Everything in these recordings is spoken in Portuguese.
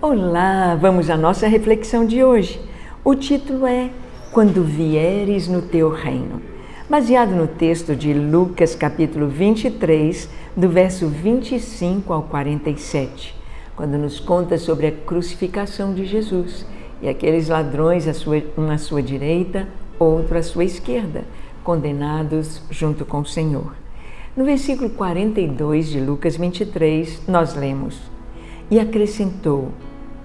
Olá, vamos à nossa reflexão de hoje. O título é Quando Vieres no Teu Reino, baseado no texto de Lucas, capítulo 23, do verso 25 ao 47, quando nos conta sobre a crucificação de Jesus e aqueles ladrões, um à sua direita, outro à sua esquerda, condenados junto com o Senhor. No versículo 42 de Lucas 23, nós lemos: E acrescentou: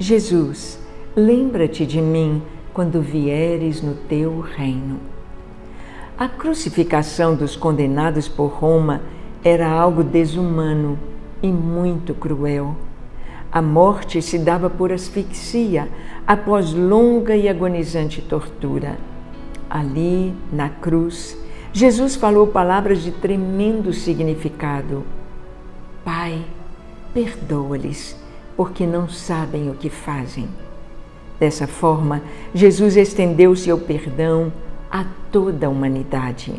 Jesus, lembra-te de mim quando vieres no teu reino. A crucificação dos condenados por Roma era algo desumano e muito cruel. A morte se dava por asfixia após longa e agonizante tortura. Ali, na cruz, Jesus falou palavras de tremendo significado. Pai, perdoa-lhes, porque não sabem o que fazem. Dessa forma, Jesus estendeu seu perdão a toda a humanidade.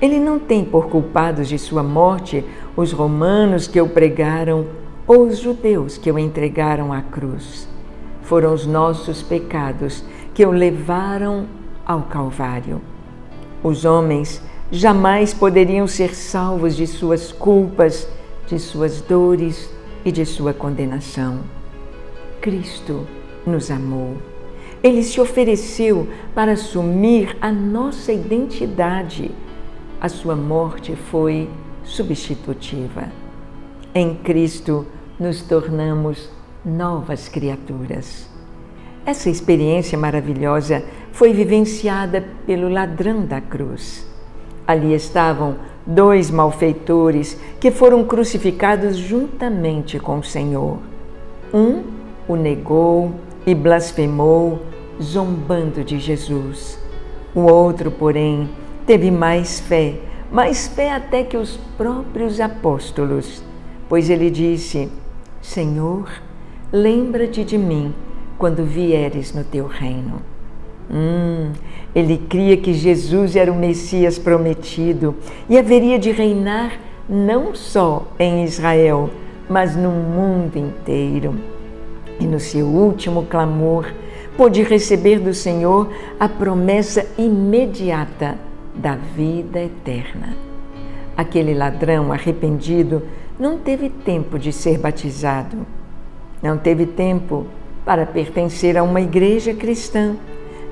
Ele não tem por culpados de sua morte os romanos que o pregaram ou os judeus que o entregaram à cruz. Foram os nossos pecados que o levaram ao Calvário. Os homens jamais poderiam ser salvos de suas culpas, de suas dores e de sua condenação. Cristo nos amou. Ele se ofereceu para assumir a nossa identidade. A sua morte foi substitutiva. Em Cristo nos tornamos novas criaturas. Essa experiência maravilhosa foi vivenciada pelo ladrão da cruz. Ali estavam dois malfeitores que foram crucificados juntamente com o Senhor. Um o negou e blasfemou, zombando de Jesus. O outro, porém, teve mais fé, mais fé até que os próprios apóstolos, pois ele disse: Senhor, lembra-te de mim quando vieres no teu reino. Hum, ele cria que Jesus era o Messias prometido e haveria de reinar não só em Israel, mas no mundo inteiro. E no seu último clamor, pôde receber do Senhor a promessa imediata da vida eterna. Aquele ladrão arrependido não teve tempo de ser batizado, não teve tempo para pertencer a uma igreja cristã,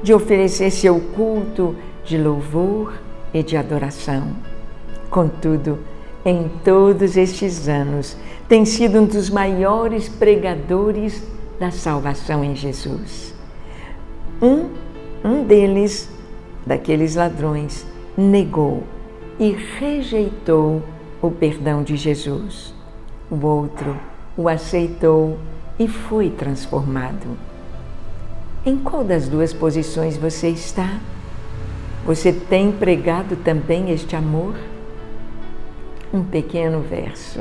de oferecer seu culto de louvor e de adoração. Contudo, em todos estes anos, tem sido um dos maiores pregadores da salvação em Jesus. Um, um deles, daqueles ladrões, negou e rejeitou o perdão de Jesus. O outro o aceitou e foi transformado. Em qual das duas posições você está? Você tem pregado também este amor? Um pequeno verso.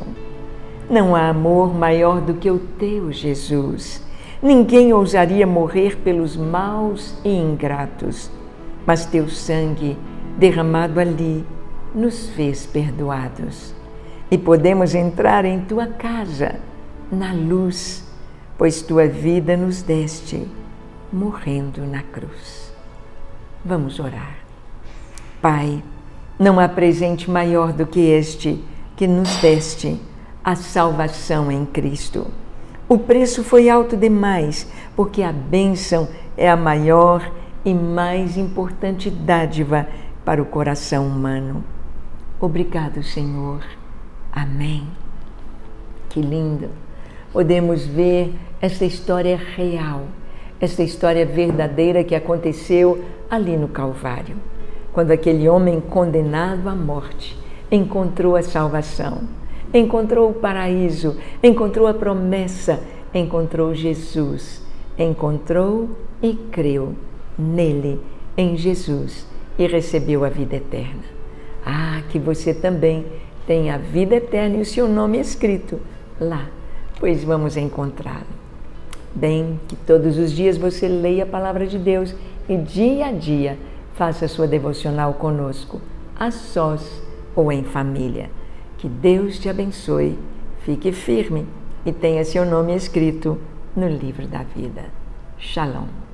Não há amor maior do que o teu, Jesus. Ninguém ousaria morrer pelos maus e ingratos, mas teu sangue derramado ali nos fez perdoados. E podemos entrar em tua casa, na luz pois tua vida nos deste, morrendo na cruz. Vamos orar. Pai, não há presente maior do que este que nos deste, a salvação em Cristo. O preço foi alto demais, porque a bênção é a maior e mais importante dádiva para o coração humano. Obrigado, Senhor. Amém. Que lindo! podemos ver essa história real, essa história verdadeira que aconteceu ali no Calvário, quando aquele homem condenado à morte encontrou a salvação, encontrou o paraíso, encontrou a promessa, encontrou Jesus, encontrou e creu nele, em Jesus, e recebeu a vida eterna. Ah, que você também tenha a vida eterna e o seu nome escrito lá pois vamos encontrá-lo. Bem, que todos os dias você leia a palavra de Deus e dia a dia faça sua devocional conosco, a sós ou em família. Que Deus te abençoe, fique firme e tenha seu nome escrito no livro da vida. Shalom.